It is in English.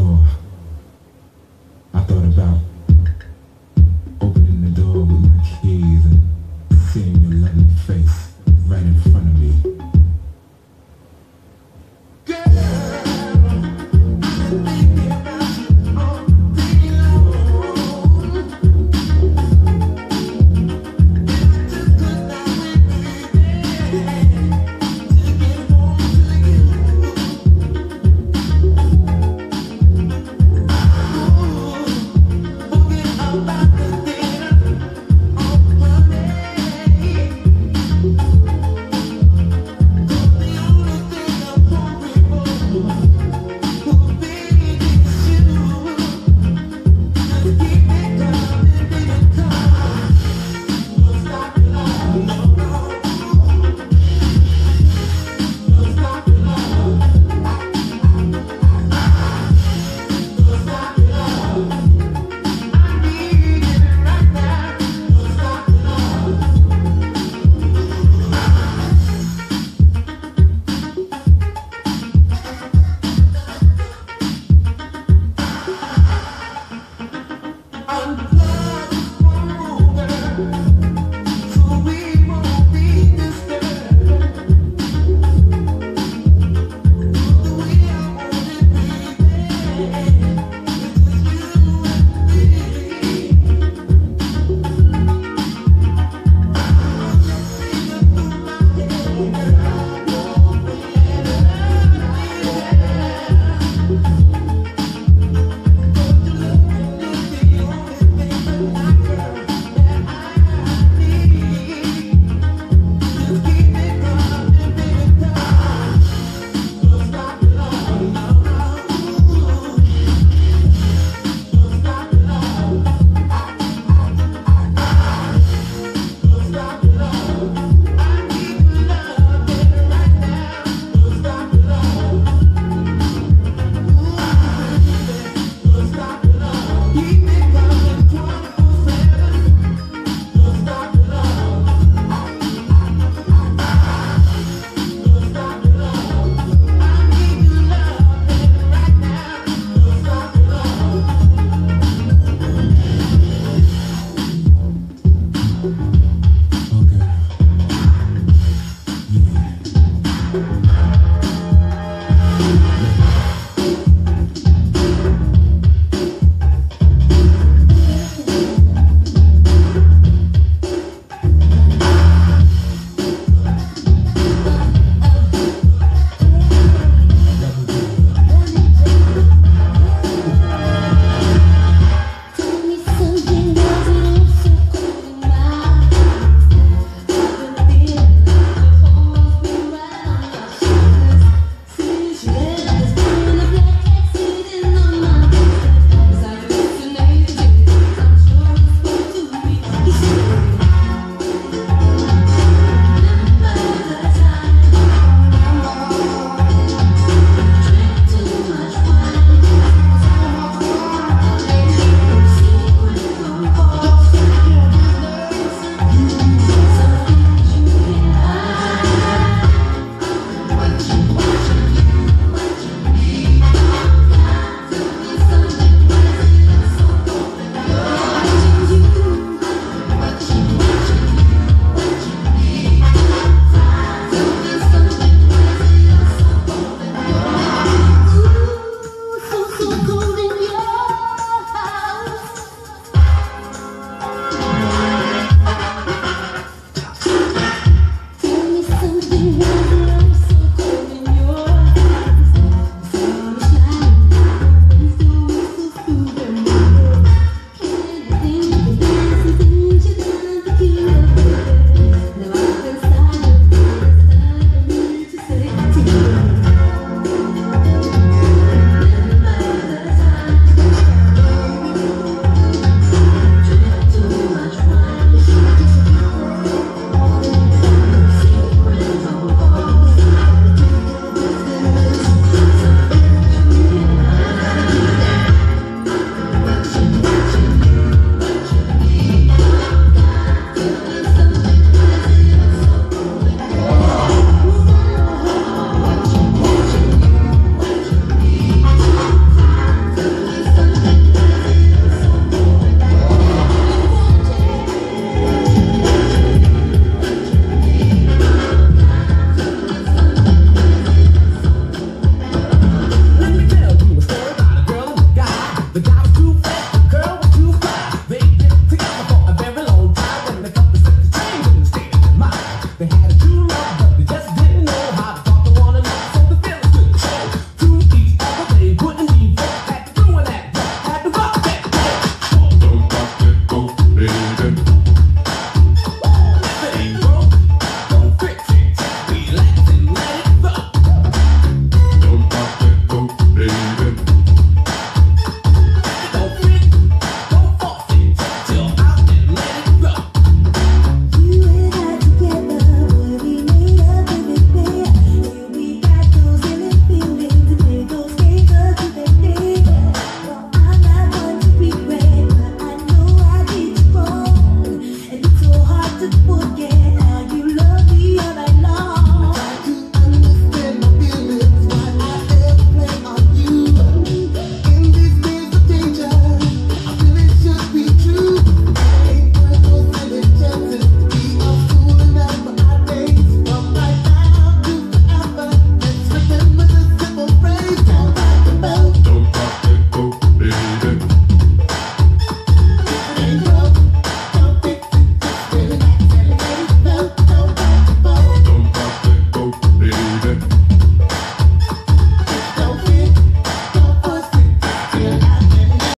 Oh.